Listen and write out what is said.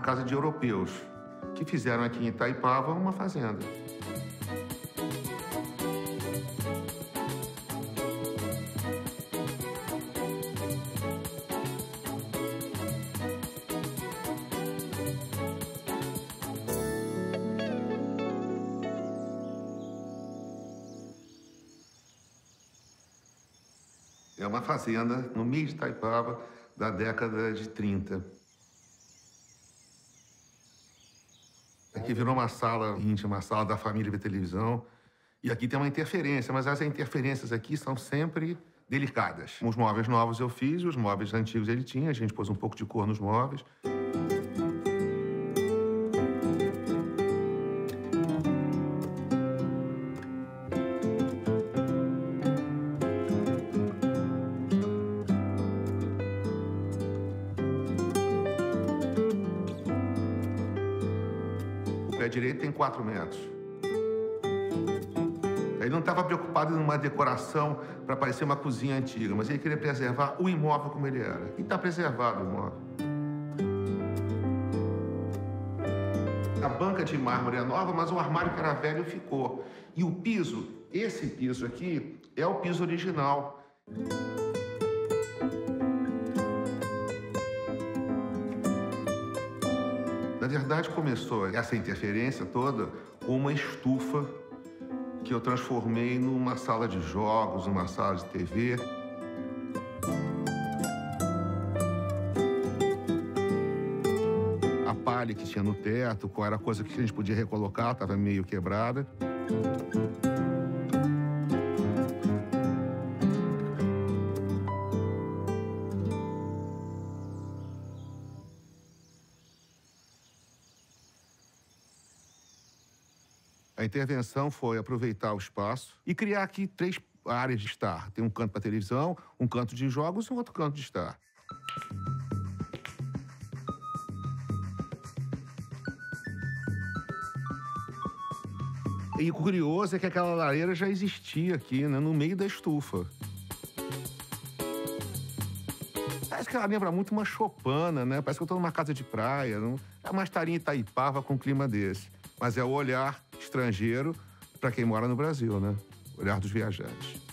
casa de europeus, que fizeram aqui em Itaipava uma fazenda. É uma fazenda no meio de Itaipava da década de 30. Aqui virou uma sala íntima, uma sala da família ver televisão. E aqui tem uma interferência, mas as interferências aqui são sempre delicadas. Os móveis novos eu fiz, os móveis antigos ele tinha, a gente pôs um pouco de cor nos móveis. Pé direito tem 4 metros. Ele não estava preocupado em uma decoração para parecer uma cozinha antiga, mas ele queria preservar o imóvel como ele era. E está preservado o imóvel. A banca de mármore é nova, mas o armário que era velho ficou. E o piso, esse piso aqui, é o piso original. Verdade, começou essa interferência toda com uma estufa que eu transformei numa sala de jogos, numa sala de TV. A palha que tinha no teto, qual era a coisa que a gente podia recolocar, estava meio quebrada. A intervenção foi aproveitar o espaço e criar aqui três áreas de estar. Tem um canto para televisão, um canto de jogos e um outro canto de estar. E o curioso é que aquela lareira já existia aqui, né, no meio da estufa. Parece que ela lembra muito uma chopana, né? Parece que eu estou numa casa de praia. Não... É uma estarinha Itaipava com um clima desse. Mas é o olhar estrangeiro para quem mora no Brasil, né? Olhar dos viajantes.